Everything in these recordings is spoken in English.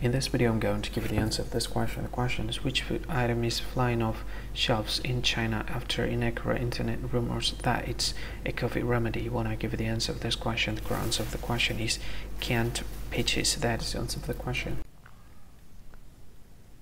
In this video I'm going to give you the answer of this question. The question is which food item is flying off shelves in China after inaccurate internet rumors that it's a COVID remedy? When I give you the answer of this question, the answer of the question is canned peaches. That is the answer of the question.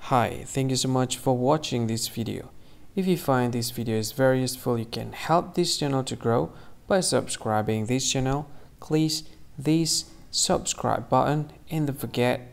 Hi, thank you so much for watching this video. If you find this video is very useful, you can help this channel to grow by subscribing this channel. Please this subscribe button and don't forget